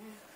Yeah.